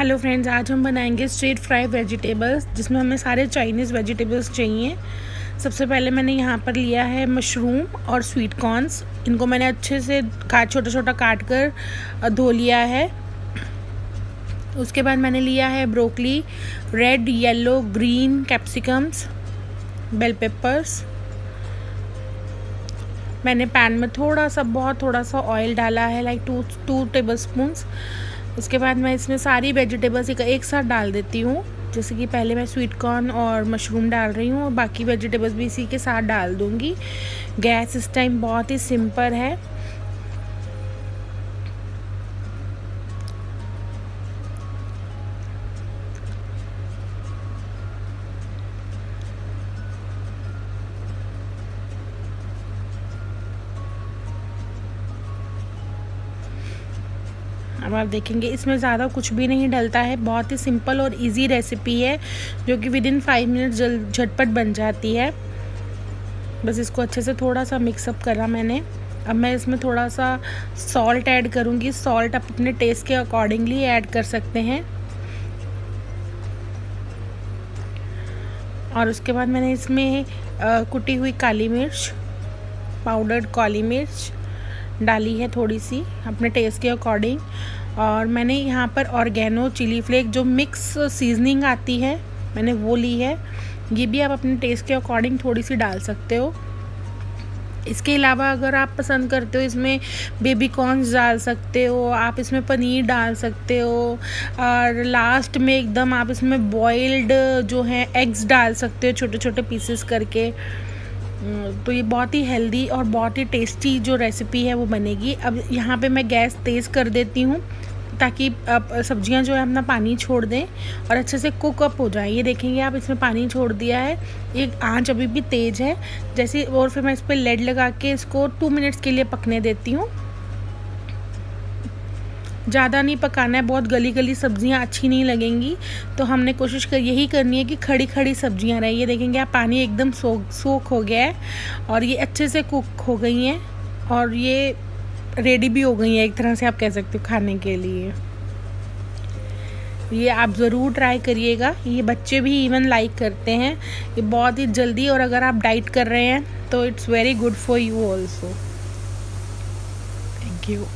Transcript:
Hello friends, आज हम बनाएँगे स्ट्रेट फ्राई वेजिटेबल्स, जिसमें हमें सारे चाइनीज़ वेजिटेबल्स चाहिए। सबसे पहले मैंने यहाँ पर लिया है मशरूम और स्वीट कॉर्नस। इनको मैंने अच्छे से काट छोटा छोटा काट कर धो लिया है। उसके बाद मैंने लिया है broccoli, red, yellow, green, capsicums, bell peppers. मैंने पैन में थोड़ा सा, बहुत थोड़ा सा ऑयल डाला है, like two two tablespoons. उसके बाद मैं इसमें सारी वेजिटेबल्स एक, साथ डाल देती हूँ। जैसे कि पहले मैं स्वीट कॉर्न और मशरूम डाल रही हूँ और बाकी वेजिटेबल्स भी इसी के साथ डाल दूँगी। गैस इस टाइम बहुत ही सिंपल है। अब आप देखेंगे, इसमें ज़्यादा कुछ भी नहीं डलता है। बहुत ही सिंपल और इजी रेसिपी है, जो कि विद इन फाइव मिनट झटपट बन जाती है। बस इसको अच्छे से थोड़ा सा मिक्सअप करा मैंने। अब मैं इसमें थोड़ा सा सॉल्ट ऐड करूँगी। सॉल्ट आप अपने टेस्ट के अकॉर्डिंगली ऐड कर सकते हैं। और उसके बाद मैंने इसमें कुटी हुई काली मिर्च पाउडर्ड काली मिर्च डाली है थोड़ी सी अपने टेस्ट के अकॉर्डिंग और मैंने यहाँ पर ऑर्गेनो चिली फ्लेक जो मिक्स सीजनिंग आती है, मैंने वो ली है। ये भी आप अपने टेस्ट के अकॉर्डिंग थोड़ी सी डाल सकते हो। इसके अलावा अगर आप पसंद करते हो, इसमें बेबी कॉर्नस डाल सकते हो, आप इसमें पनीर डाल सकते हो। और लास्ट में एकदम आप इसमें बॉइल्ड जो है एग्स डाल सकते हो छोटे छोटे पीसेस करके। तो ये बहुत ही हेल्दी और बहुत ही टेस्टी जो रेसिपी है वो बनेगी। अब यहाँ पे मैं गैस तेज़ कर देती हूँ ताकि आप सब्ज़ियाँ जो है अपना पानी छोड़ दें और अच्छे से कुक अप हो जाए। ये देखेंगे आप, इसमें पानी छोड़ दिया है। ये आँच अभी भी तेज़ है। जैसे और फिर मैं इस पर लेड लगा के इसको टू मिनट्स के लिए पकने देती हूँ। ज़्यादा नहीं पकाना है, बहुत गली गली सब्ज़ियाँ अच्छी नहीं लगेंगी। तो हमने कोशिश कर, यही करनी है कि खड़ी खड़ी सब्ज़ियाँ रही। ये देखेंगे आप पानी एकदम सोख सोख हो गया है और ये अच्छे से कुक हो गई हैं और ये रेडी भी हो गई हैं, एक तरह से आप कह सकते हो खाने के लिए। ये आप ज़रूर ट्राई करिएगा। ये बच्चे भी इवन लाइक करते हैं। ये बहुत ही जल्दी और अगर आप डाइट कर रहे हैं तो it's very good for you also thank you.